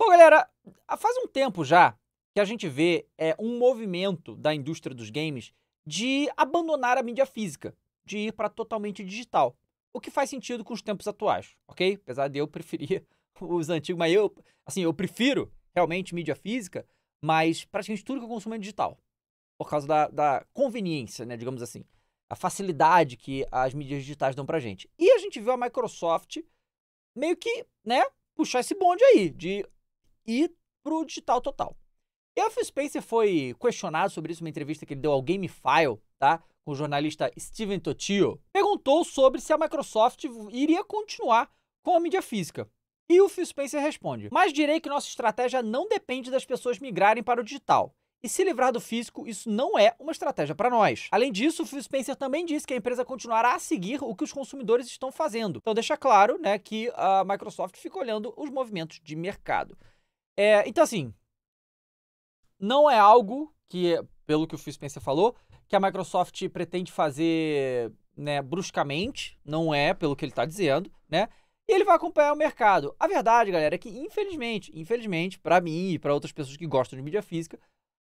Bom, galera, faz um tempo já que a gente vê é, um movimento da indústria dos games de abandonar a mídia física, de ir para totalmente digital. O que faz sentido com os tempos atuais, ok? Apesar de eu preferir os antigos, mas eu, assim, eu prefiro realmente mídia física, mas praticamente tudo que eu consumo é digital. Por causa da, da conveniência, né, digamos assim. A facilidade que as mídias digitais dão pra gente. E a gente viu a Microsoft meio que, né, puxar esse bonde aí, de ir pro digital total. E o Spencer foi questionado sobre isso numa entrevista que ele deu ao GameFile, tá? Com o jornalista Steven Totio. Perguntou sobre se a Microsoft iria continuar com a mídia física. E o Phil Spencer responde: Mas direi que nossa estratégia não depende das pessoas migrarem para o digital. E se livrar do físico, isso não é uma estratégia para nós. Além disso, o Phil Spencer também disse que a empresa continuará a seguir o que os consumidores estão fazendo. Então deixa claro, né, que a Microsoft fica olhando os movimentos de mercado. É, então assim, não é algo que, pelo que o Phil Spencer falou, que a Microsoft pretende fazer né, bruscamente, não é, pelo que ele está dizendo, né? E ele vai acompanhar o mercado. A verdade, galera, é que infelizmente, infelizmente, para mim e para outras pessoas que gostam de mídia física,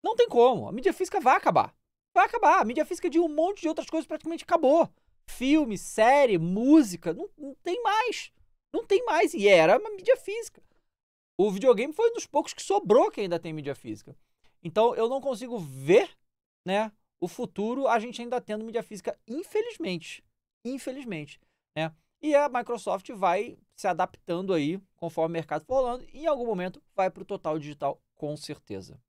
não tem como. A mídia física vai acabar. Vai acabar. A mídia física de um monte de outras coisas praticamente acabou. Filme, série, música, não, não tem mais. Não tem mais. E era uma mídia física. O videogame foi um dos poucos que sobrou que ainda tem mídia física. Então eu não consigo ver, né, o futuro a gente ainda tendo mídia física, infelizmente. Infelizmente, né? E a Microsoft vai se adaptando aí conforme o mercado for rolando e em algum momento vai para o total digital com certeza.